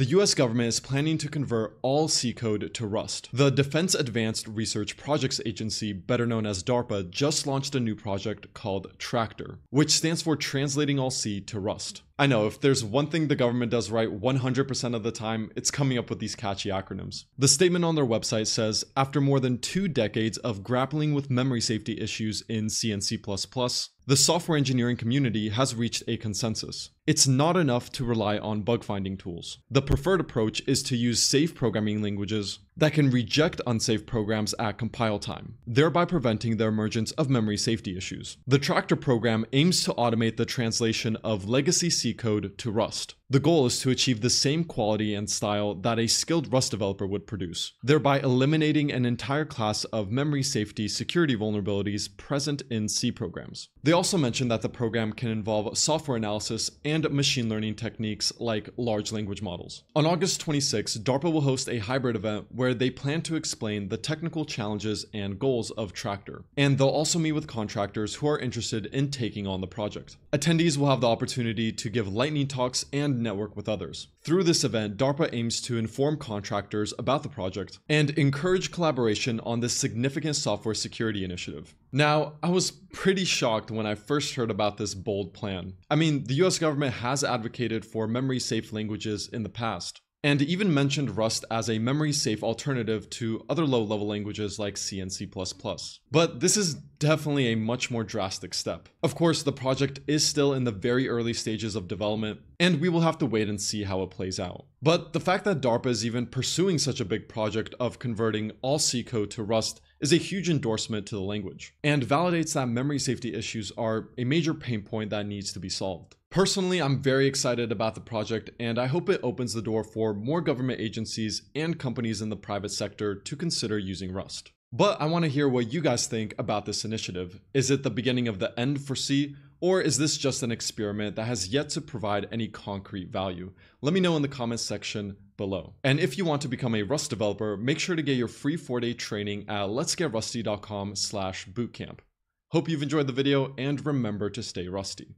The US government is planning to convert all C code to Rust. The Defense Advanced Research Projects Agency, better known as DARPA, just launched a new project called Tractor, which stands for Translating All C to Rust. I know, if there's one thing the government does right 100% of the time, it's coming up with these catchy acronyms. The statement on their website says After more than two decades of grappling with memory safety issues in C and C++, the software engineering community has reached a consensus. It's not enough to rely on bug finding tools. The preferred approach is to use safe programming languages that can reject unsafe programs at compile time, thereby preventing the emergence of memory safety issues. The Tractor program aims to automate the translation of legacy C code to Rust. The goal is to achieve the same quality and style that a skilled Rust developer would produce, thereby eliminating an entire class of memory safety security vulnerabilities present in C programs. They also mentioned that the program can involve software analysis and machine learning techniques like large language models. On August 26, DARPA will host a hybrid event where they plan to explain the technical challenges and goals of Tractor, and they'll also meet with contractors who are interested in taking on the project. Attendees will have the opportunity to give lightning talks and network with others. Through this event, DARPA aims to inform contractors about the project and encourage collaboration on this significant software security initiative. Now, I was pretty shocked when I first heard about this bold plan. I mean, the US government has advocated for memory safe languages in the past and even mentioned Rust as a memory safe alternative to other low level languages like C and C++. But this is definitely a much more drastic step. Of course, the project is still in the very early stages of development, and we will have to wait and see how it plays out. But the fact that DARPA is even pursuing such a big project of converting all C code to Rust is a huge endorsement to the language, and validates that memory safety issues are a major pain point that needs to be solved. Personally, I'm very excited about the project, and I hope it opens the door for more government agencies and companies in the private sector to consider using Rust. But I want to hear what you guys think about this initiative. Is it the beginning of the end for C, or is this just an experiment that has yet to provide any concrete value? Let me know in the comments section below. And if you want to become a Rust developer, make sure to get your free 4-day training at letsgetrusty.com slash bootcamp. Hope you've enjoyed the video and remember to stay rusty.